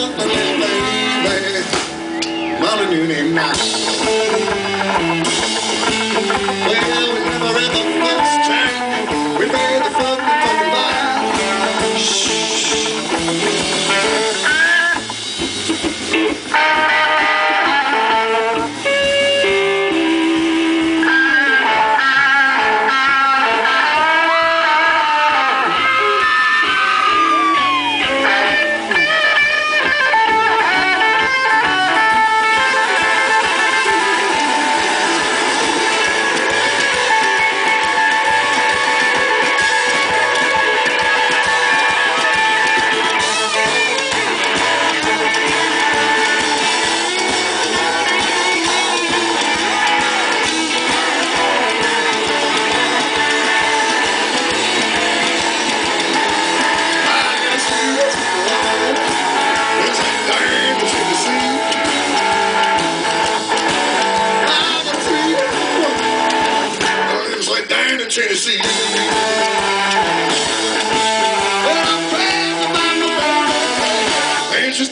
Molly, baby, baby, baby,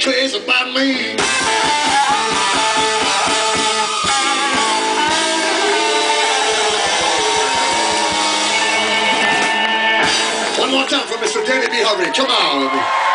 crazy about me. One more time for Mr. Danny B. Hurry. Come on.